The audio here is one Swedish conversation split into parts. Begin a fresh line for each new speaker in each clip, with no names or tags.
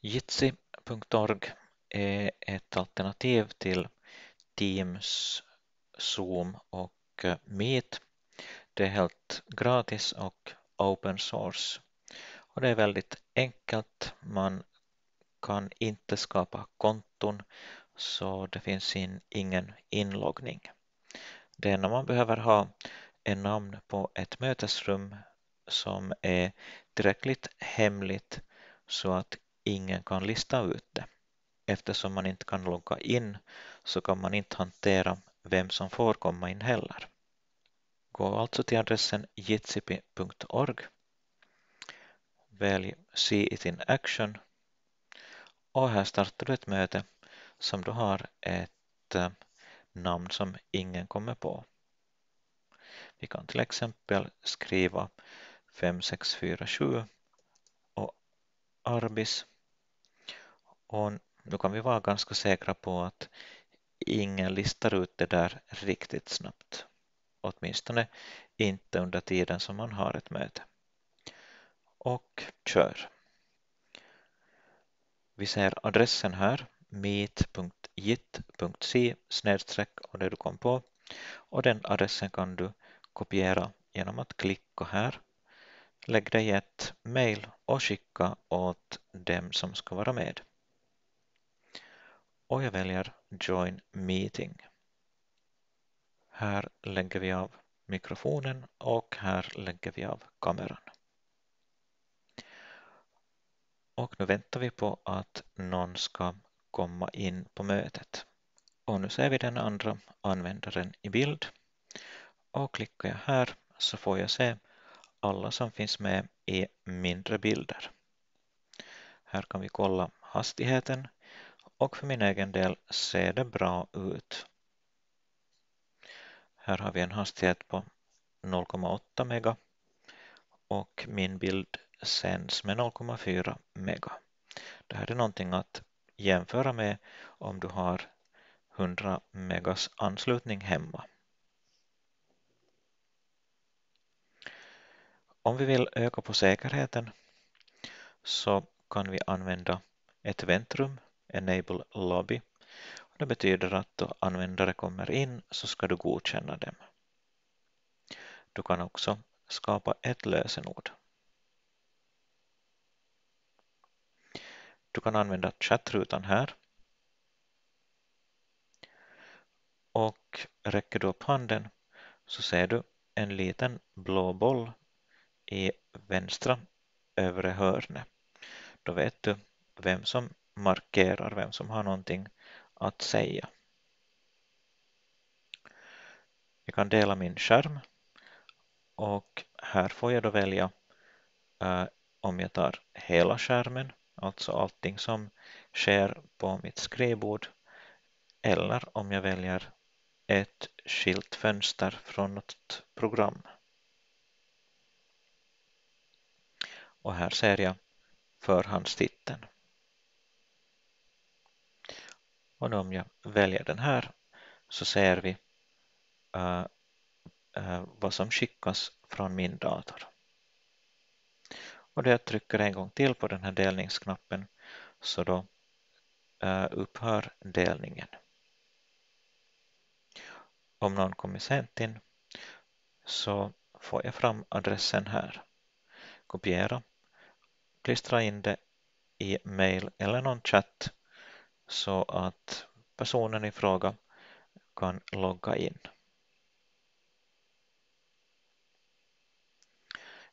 Jitsi.org är ett alternativ till Teams, Zoom och eh, Meet. Det är helt gratis och open source och det är väldigt enkelt. Man kan inte skapa konton så det finns in, ingen inloggning. Det enda man behöver ha är namn på ett mötesrum som är tillräckligt hemligt så att ingen kan lista ut det. Eftersom man inte kan logga in så kan man inte hantera vem som får komma in heller. Gå alltså till adressen jitsipi.org. Välj See it in action och här startar du ett möte som du har ett eh, namn som ingen kommer på. Vi kan till exempel skriva 5647 och Arbis och nu kan vi vara ganska säkra på att ingen listar ut det där riktigt snabbt. Åtminstone inte under tiden som man har ett möte. Och kör. Vi ser adressen här, meet.jit.se snedstreck och det du kom på. Och den adressen kan du kopiera genom att klicka här. Lägg dig ett mejl och skicka åt dem som ska vara med. Och jag väljer Join Meeting. Här lägger vi av mikrofonen och här lägger vi av kameran. Och nu väntar vi på att någon ska komma in på mötet. Och nu ser vi den andra användaren i bild. Och klickar jag här så får jag se alla som finns med i mindre bilder. Här kan vi kolla hastigheten och för min egen del ser det bra ut. Här har vi en hastighet på 0,8 mega och min bild sänds med 0,4 mega. Det här är någonting att jämföra med om du har 100 megas anslutning hemma. Om vi vill öka på säkerheten så kan vi använda ett väntrum, Enable Lobby. Det betyder att då användare kommer in så ska du godkänna dem. Du kan också skapa ett lösenord. Du kan använda chattrutan här. Och räcker du upp handen så ser du en liten blå boll i vänstra övre hörnet. Då vet du vem som markerar, vem som har någonting att säga. Jag kan dela min skärm och här får jag då välja eh, om jag tar hela skärmen alltså allting som sker på mitt skrivbord eller om jag väljer ett skilt fönster från något program. Och här ser jag förhandstiteln. Och om jag väljer den här så ser vi äh, äh, vad som skickas från min dator och då jag trycker en gång till på den här delningsknappen så då äh, upphör delningen. Om någon kommer sent in så får jag fram adressen här. Kopiera, klistra in det i mail eller någon chatt så att personen i fråga kan logga in.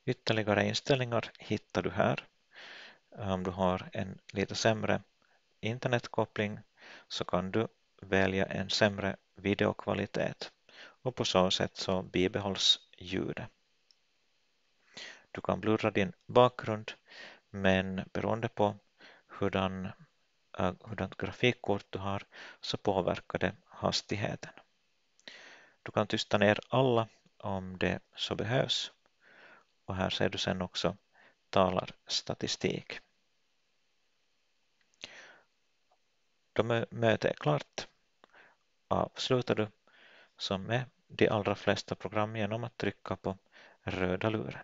Ytterligare inställningar hittar du här. Om du har en lite sämre internetkoppling så kan du välja en sämre videokvalitet och på så sätt så bibehålls ljudet. Du kan blurra din bakgrund men beroende på hurdan, hurdant grafikkort du har så påverkar det hastigheten. Du kan tysta ner alla om det så behövs och här ser du sen också talarstatistik. Då mötet är klart avslutar du som med de allra flesta program genom att trycka på röda luren.